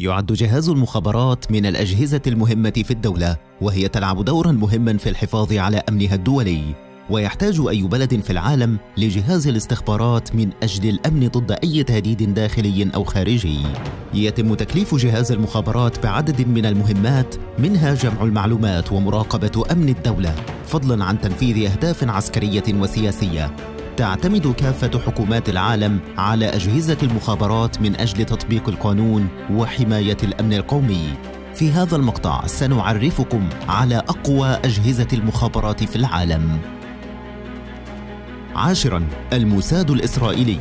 يعد جهاز المخابرات من الأجهزة المهمة في الدولة وهي تلعب دورا مهما في الحفاظ على أمنها الدولي ويحتاج أي بلد في العالم لجهاز الاستخبارات من أجل الأمن ضد أي تهديد داخلي أو خارجي. يتم تكليف جهاز المخابرات بعدد من المهمات منها جمع المعلومات ومراقبة أمن الدولة، فضلاً عن تنفيذ أهداف عسكرية وسياسية. تعتمد كافة حكومات العالم على أجهزة المخابرات من أجل تطبيق القانون وحماية الأمن القومي. في هذا المقطع سنعرفكم على أقوى أجهزة المخابرات في العالم. عاشرا الموساد الإسرائيلي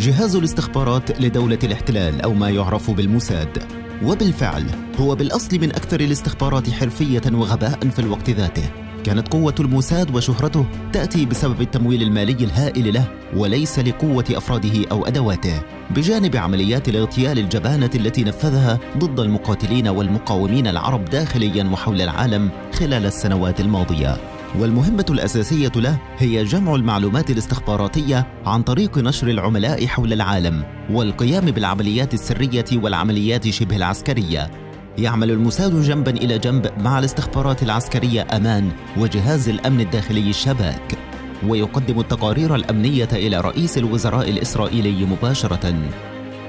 جهاز الاستخبارات لدولة الاحتلال أو ما يعرف بالموساد وبالفعل هو بالأصل من أكثر الاستخبارات حرفية وغباء في الوقت ذاته كانت قوة الموساد وشهرته تأتي بسبب التمويل المالي الهائل له وليس لقوة أفراده أو أدواته. بجانب عمليات الاغتيال الجبانة التي نفذها ضد المقاتلين والمقاومين العرب داخليا وحول العالم خلال السنوات الماضية. والمهمة الأساسية له هي جمع المعلومات الاستخباراتية عن طريق نشر العملاء حول العالم والقيام بالعمليات السرية والعمليات شبه العسكرية. يعمل الموساد جنبا إلى جنب مع الاستخبارات العسكرية أمان وجهاز الأمن الداخلي الشباك ويقدم التقارير الأمنية إلى رئيس الوزراء الإسرائيلي مباشرة.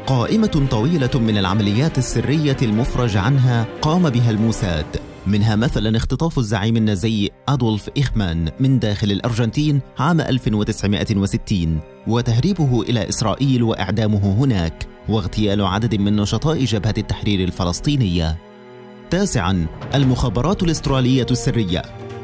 قائمة طويلة من العمليات السرية المفرج عنها قام بها الموساد منها مثلا اختطاف الزعيم النازي أدولف إيخمان من داخل الأرجنتين عام 1960 وتهريبه إلى إسرائيل وإعدامه هناك. واغتيال عدد من نشطاء جبهة التحرير الفلسطينية. تاسعا المخابرات الأسترالية السرية.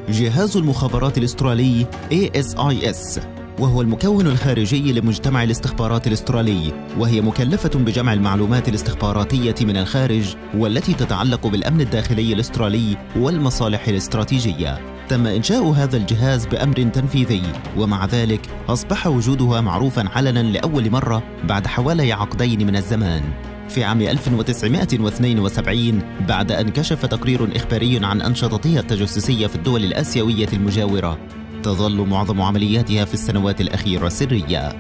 جهاز المخابرات الأسترالي ASIS وهو المكون الخارجي لمجتمع الاستخبارات الأسترالي وهي مكلفة بجمع المعلومات الاستخباراتية من الخارج والتي تتعلق بالأمن الداخلي الأسترالي والمصالح الاستراتيجية. تم إنشاء هذا الجهاز بأمر تنفيذي ومع ذلك أصبح وجودها معروفا علنا لأول مرة بعد حوالي عقدين من الزمان. في عام 1972 بعد أن كشف تقرير إخباري عن أنشطتها التجسسية في الدول الآسيوية المجاورة تظل معظم عملياتها في السنوات الأخيرة سرية.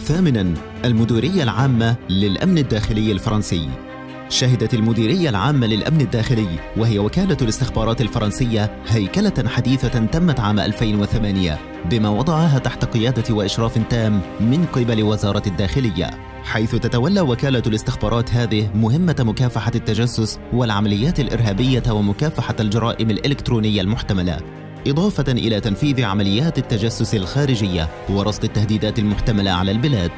ثامناً المديرية العامة للأمن الداخلي الفرنسي. شهدت المديرية العامة للأمن الداخلي وهي وكالة الاستخبارات الفرنسية هيكلة حديثة تمت عام 2008 بما وضعها تحت قيادة وإشراف تام من قبل وزارة الداخلية. حيث تتولى وكالة الاستخبارات هذه مهمة مكافحة التجسس والعمليات الإرهابية ومكافحة الجرائم الإلكترونية المحتملة. إضافة إلى تنفيذ عمليات التجسس الخارجية ورصد التهديدات المحتملة على البلاد.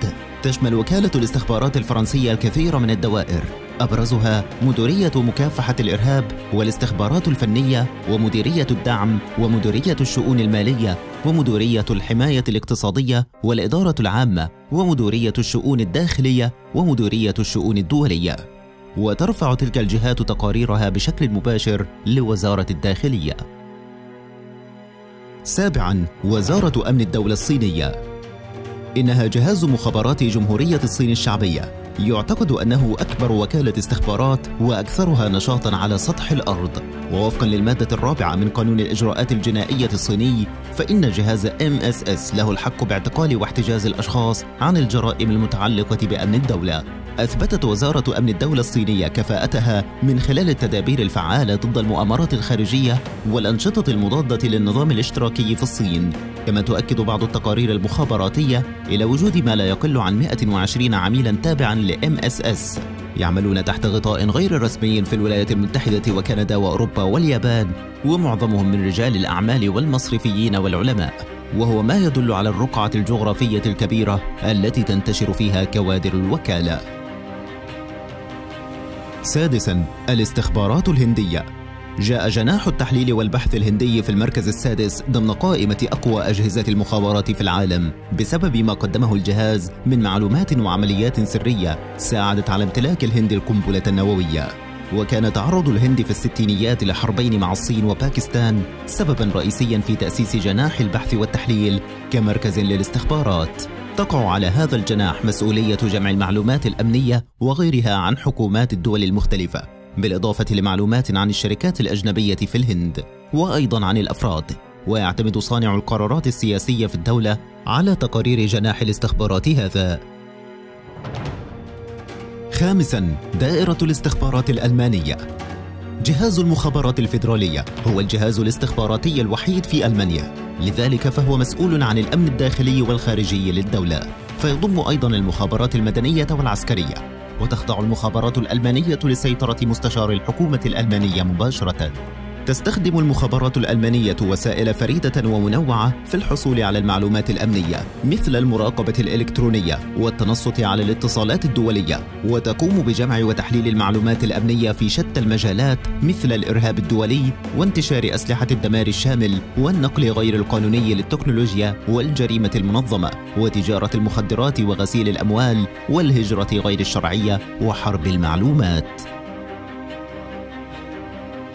تشمل وكالة الاستخبارات الفرنسية الكثير من الدوائر. أبرزها مديرية مكافحة الإرهاب والاستخبارات الفنية ومديرية الدعم ومديرية الشؤون المالية ومديرية الحماية الاقتصادية والإدارة العامة ومديرية الشؤون الداخلية ومديرية الشؤون الدولية. وترفع تلك الجهات تقاريرها بشكل مباشر لوزارة الداخلية. سابعا وزارة أمن الدولة الصينية. إنها جهاز مخابرات جمهورية الصين الشعبية. يعتقد أنه أكبر وكالة استخبارات وأكثرها نشاطا على سطح الأرض. ووفقا للمادة الرابعة من قانون الإجراءات الجنائية الصيني فإن جهاز MSS له الحق باعتقال واحتجاز الأشخاص عن الجرائم المتعلقة بأمن الدولة. أثبتت وزارة أمن الدولة الصينية كفاءتها من خلال التدابير الفعالة ضد المؤامرات الخارجية والأنشطة المضادة للنظام الاشتراكي في الصين. كما تؤكد بعض التقارير المخابراتية إلى وجود ما لا يقل عن 120 عميلا تابعا ل MSS يعملون تحت غطاء غير رسمي في الولايات المتحدة وكندا وأوروبا واليابان ومعظمهم من رجال الأعمال والمصرفيين والعلماء. وهو ما يدل على الرقعة الجغرافية الكبيرة التي تنتشر فيها كوادر الوكالة. سادسا الاستخبارات الهندية. جاء جناح التحليل والبحث الهندي في المركز السادس ضمن قائمة أقوى أجهزة المخابرات في العالم بسبب ما قدمه الجهاز من معلومات وعمليات سرية ساعدت على امتلاك الهند القنبلة النووية. وكان تعرض الهند في الستينيات لحربين مع الصين وباكستان سببا رئيسيا في تأسيس جناح البحث والتحليل كمركز للاستخبارات. تقع على هذا الجناح مسؤولية جمع المعلومات الأمنية وغيرها عن حكومات الدول المختلفة بالإضافة لمعلومات عن الشركات الأجنبية في الهند وأيضا عن الأفراد. ويعتمد صانع القرارات السياسية في الدولة على تقارير جناح الاستخبارات هذا. خامسا دائرة الاستخبارات الألمانية. جهاز المخابرات الفيدرالية هو الجهاز الاستخباراتي الوحيد في ألمانيا. لذلك فهو مسؤول عن الأمن الداخلي والخارجي للدولة. فيضم أيضا المخابرات المدنية والعسكرية. وتخضع المخابرات الألمانية لسيطرة مستشار الحكومة الألمانية مباشرة. تستخدم المخابرات الألمانية وسائل فريدة ومنوعة في الحصول على المعلومات الأمنية مثل المراقبة الإلكترونية والتنصت على الاتصالات الدولية وتقوم بجمع وتحليل المعلومات الأمنية في شتى المجالات مثل الإرهاب الدولي وانتشار أسلحة الدمار الشامل والنقل غير القانوني للتكنولوجيا والجريمة المنظمة وتجارة المخدرات وغسيل الأموال والهجرة غير الشرعية وحرب المعلومات.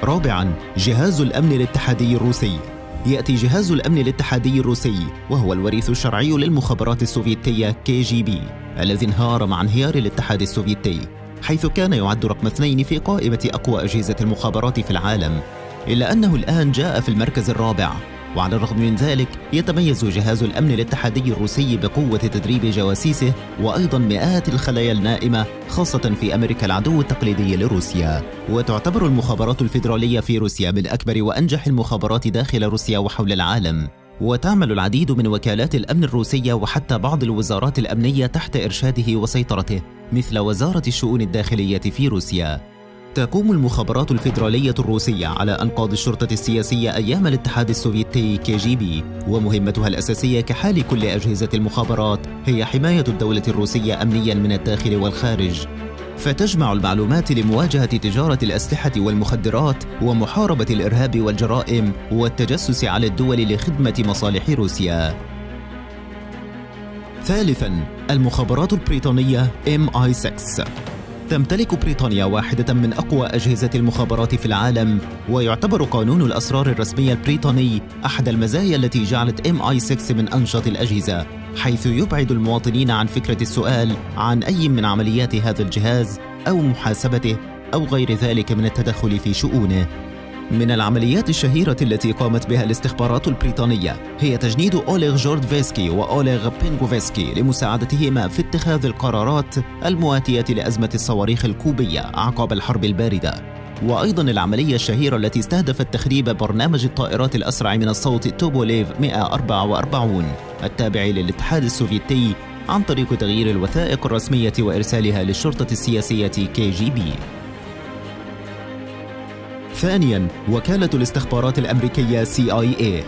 رابعا جهاز الأمن الاتحادي الروسي. يأتي جهاز الأمن الاتحادي الروسي وهو الوريث الشرعي للمخابرات السوفيتية كي جي بي الذي انهار مع انهيار الاتحاد السوفيتي حيث كان يعد رقم اثنين في قائمة أقوى أجهزة المخابرات في العالم. إلا أنه الآن جاء في المركز الرابع. وعلى الرغم من ذلك يتميز جهاز الأمن الاتحادي الروسي بقوة تدريب جواسيسه وأيضا مئات الخلايا النائمة خاصة في أمريكا العدو التقليدي لروسيا. وتعتبر المخابرات الفيدرالية في روسيا من أكبر وأنجح المخابرات داخل روسيا وحول العالم. وتعمل العديد من وكالات الأمن الروسية وحتى بعض الوزارات الأمنية تحت إرشاده وسيطرته مثل وزارة الشؤون الداخلية في روسيا. تقوم المخابرات الفيدرالية الروسية على أنقاض الشرطة السياسية أيام الاتحاد السوفيتي كي جي بي. ومهمتها الأساسية كحال كل أجهزة المخابرات هي حماية الدولة الروسية أمنيا من الداخل والخارج. فتجمع المعلومات لمواجهة تجارة الأسلحة والمخدرات ومحاربة الإرهاب والجرائم والتجسس على الدول لخدمة مصالح روسيا. ثالثا المخابرات البريطانية MI6 تمتلك بريطانيا واحدة من أقوى أجهزة المخابرات في العالم ويعتبر قانون الأسرار الرسمي البريطاني أحد المزايا التي جعلت MI6 من أنشط الأجهزة حيث يبعد المواطنين عن فكرة السؤال عن أي من عمليات هذا الجهاز أو محاسبته أو غير ذلك من التدخل في شؤونه. من العمليات الشهيرة التي قامت بها الاستخبارات البريطانية هي تجنيد أوليغ جوردفيسكي وأوليغ بينغوفسكي لمساعدتهما في اتخاذ القرارات المواتية لأزمة الصواريخ الكوبية أعقاب الحرب الباردة. وأيضا العملية الشهيرة التي استهدفت تخريب برنامج الطائرات الأسرع من الصوت توبوليف 144 التابع للاتحاد السوفيتي عن طريق تغيير الوثائق الرسمية وإرسالها للشرطة السياسية كي جي بي. ثانيا وكالة الاستخبارات الأمريكية CIA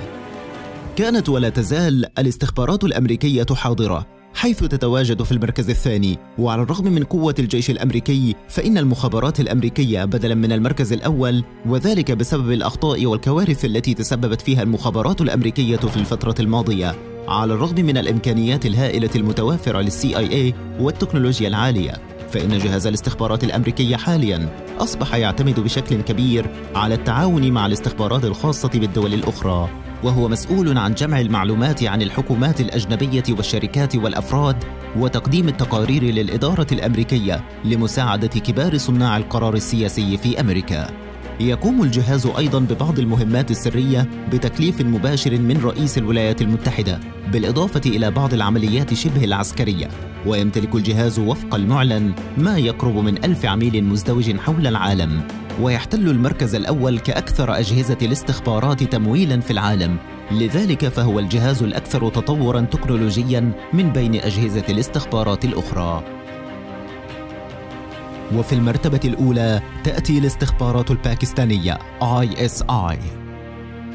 كانت ولا تزال الاستخبارات الأمريكية حاضرة حيث تتواجد في المركز الثاني. وعلى الرغم من قوة الجيش الأمريكي فإن المخابرات الأمريكية بدلا من المركز الأول وذلك بسبب الأخطاء والكوارث التي تسببت فيها المخابرات الأمريكية في الفترة الماضية. على الرغم من الإمكانيات الهائلة المتوافرة للسي آي والتكنولوجيا العالية. فإن جهاز الاستخبارات الأمريكي حالياً أصبح يعتمد بشكل كبير على التعاون مع الاستخبارات الخاصة بالدول الأخرى وهو مسؤول عن جمع المعلومات عن الحكومات الأجنبية والشركات والأفراد وتقديم التقارير للإدارة الأمريكية لمساعدة كبار صناع القرار السياسي في أمريكا. يقوم الجهاز أيضا ببعض المهمات السرية بتكليف مباشر من رئيس الولايات المتحدة بالإضافة إلى بعض العمليات شبه العسكرية. ويمتلك الجهاز وفق المعلن ما يقرب من ألف عميل مزدوج حول العالم. ويحتل المركز الأول كأكثر أجهزة الاستخبارات تمويلا في العالم. لذلك فهو الجهاز الأكثر تطورا تكنولوجيا من بين أجهزة الاستخبارات الأخرى. وفي المرتبة الأولى تأتي الاستخبارات الباكستانية ISI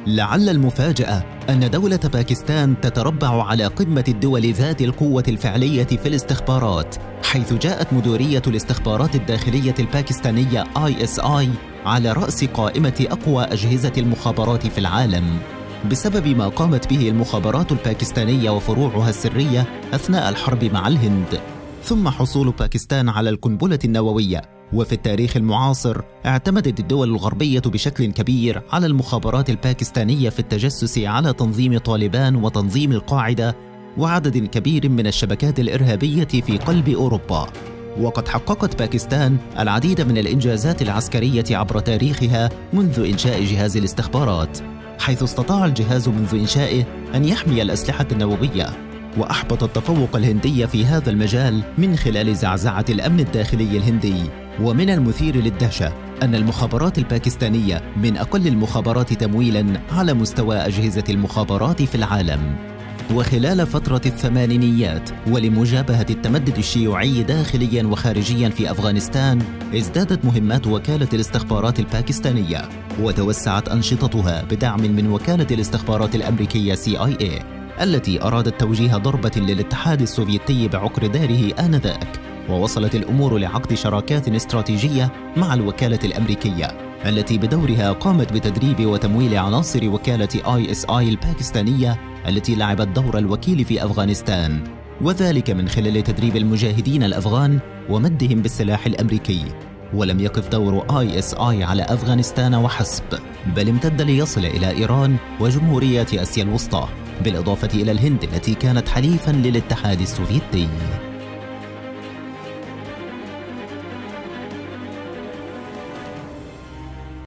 لعل المفاجأة أن دولة باكستان تتربع على قمة الدول ذات القوة الفعلية في الاستخبارات حيث جاءت مديرية الاستخبارات الداخلية الباكستانية ISI على رأس قائمة أقوى أجهزة المخابرات في العالم. بسبب ما قامت به المخابرات الباكستانية وفروعها السرية أثناء الحرب مع الهند. ثم حصول باكستان على القنبلة النووية. وفي التاريخ المعاصر اعتمدت الدول الغربية بشكل كبير على المخابرات الباكستانية في التجسس على تنظيم طالبان وتنظيم القاعدة وعدد كبير من الشبكات الإرهابية في قلب أوروبا. وقد حققت باكستان العديد من الإنجازات العسكرية عبر تاريخها منذ إنشاء جهاز الاستخبارات حيث استطاع الجهاز منذ إنشائه أن يحمي الأسلحة النووية. وأحبط التفوق الهندي في هذا المجال من خلال زعزعة الأمن الداخلي الهندي. ومن المثير للدهشة أن المخابرات الباكستانية من أقل المخابرات تمويلاً على مستوى أجهزة المخابرات في العالم. وخلال فترة الثمانينيات ولمجابهة التمدد الشيوعي داخليا وخارجيا في أفغانستان ازدادت مهمات وكالة الاستخبارات الباكستانية وتوسعت أنشطتها بدعم من وكالة الاستخبارات الأمريكية CIA التي أرادت توجيه ضربة للاتحاد السوفيتي بعقر داره آنذاك ووصلت الأمور لعقد شراكات استراتيجية مع الوكالة الأمريكية التي بدورها قامت بتدريب وتمويل عناصر وكالة آي إس آي الباكستانية التي لعبت دور الوكيل في أفغانستان وذلك من خلال تدريب المجاهدين الأفغان ومدهم بالسلاح الأمريكي. ولم يقف دور آي إس آي على أفغانستان وحسب بل امتد ليصل إلى إيران وجمهوريات آسيا الوسطى. بالإضافة إلى الهند التي كانت حليفا للاتحاد السوفيتي.